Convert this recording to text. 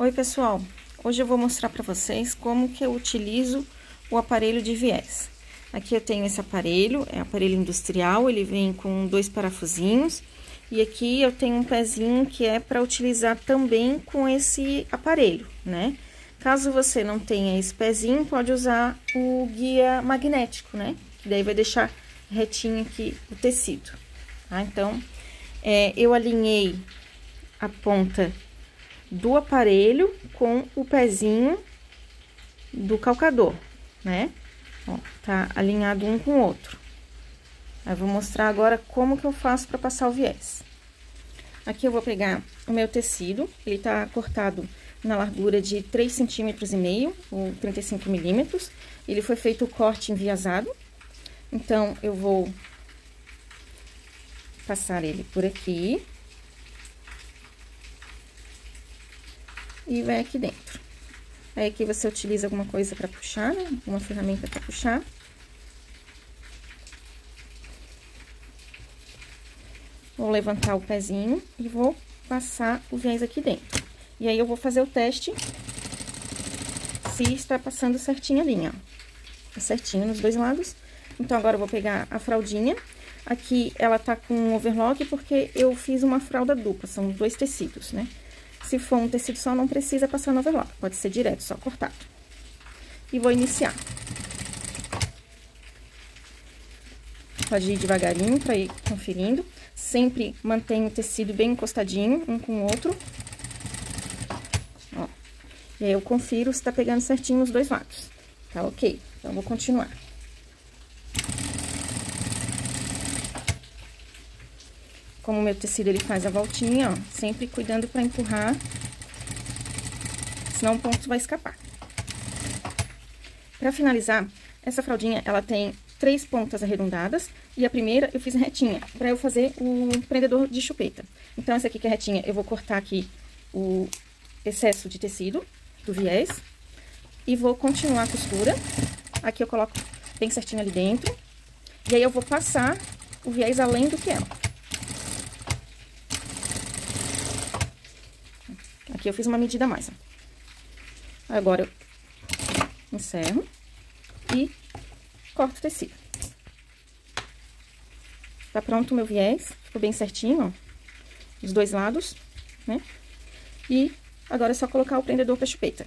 Oi pessoal, hoje eu vou mostrar para vocês como que eu utilizo o aparelho de viés. Aqui eu tenho esse aparelho, é aparelho industrial, ele vem com dois parafusinhos. E aqui eu tenho um pezinho que é para utilizar também com esse aparelho, né? Caso você não tenha esse pezinho, pode usar o guia magnético, né? Que daí vai deixar retinho aqui o tecido, tá? Então, é, eu alinhei a ponta do aparelho com o pezinho do calcador, né? Ó, tá alinhado um com o outro. Eu vou mostrar agora como que eu faço para passar o viés. Aqui eu vou pegar o meu tecido, ele tá cortado na largura de 3 centímetros e meio, ou 35 milímetros. Ele foi feito o corte enviesado. Então, eu vou passar ele por aqui. E vai aqui dentro. Aí, aqui você utiliza alguma coisa pra puxar, né? Uma ferramenta pra puxar. Vou levantar o pezinho e vou passar o viés aqui dentro. E aí, eu vou fazer o teste se está passando certinho a linha, ó. Tá certinho nos dois lados. Então, agora eu vou pegar a fraldinha. Aqui, ela tá com overlock porque eu fiz uma fralda dupla, são dois tecidos, né? Se for um tecido só, não precisa passar no overlock, pode ser direto, só cortado. E vou iniciar. Pode ir devagarinho para ir conferindo. Sempre mantenha o tecido bem encostadinho, um com o outro. Ó. E aí, eu confiro se tá pegando certinho nos dois lados. Tá ok? Então, vou continuar. Como o meu tecido, ele faz a voltinha, ó, sempre cuidando pra empurrar, senão o ponto vai escapar. Pra finalizar, essa fraldinha, ela tem três pontas arredondadas e a primeira eu fiz retinha, pra eu fazer o prendedor de chupeta. Então, essa aqui que é retinha, eu vou cortar aqui o excesso de tecido do viés e vou continuar a costura. Aqui eu coloco bem certinho ali dentro. E aí, eu vou passar o viés além do que é. Aqui eu fiz uma medida a mais, ó. Agora, eu encerro e corto o tecido. Tá pronto o meu viés, ficou bem certinho, ó, dos dois lados, né? E agora é só colocar o prendedor pra chupeta.